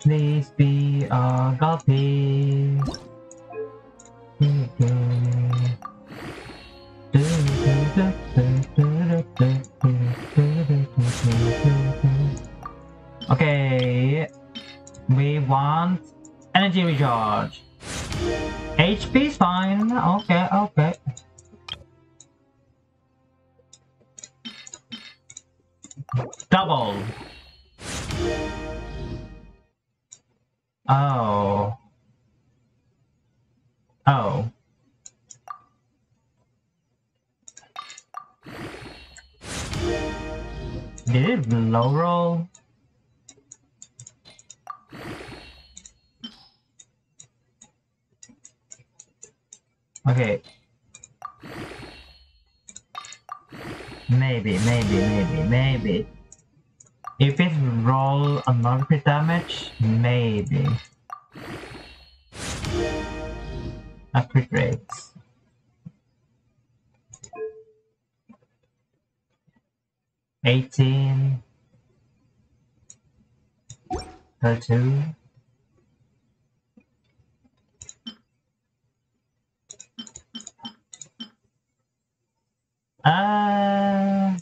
Please be a guppy. Okay, we want energy recharge. HP fine. Okay, okay. Double. Oh. Oh. Did it low roll? Okay. Maybe, maybe, maybe, maybe. If it roll another damage, maybe. A crit rate. Eighteen. Thirty-two. Uh,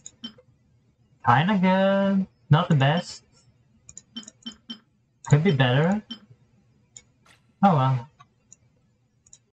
kinda good. Not the best. Could be better. Oh well.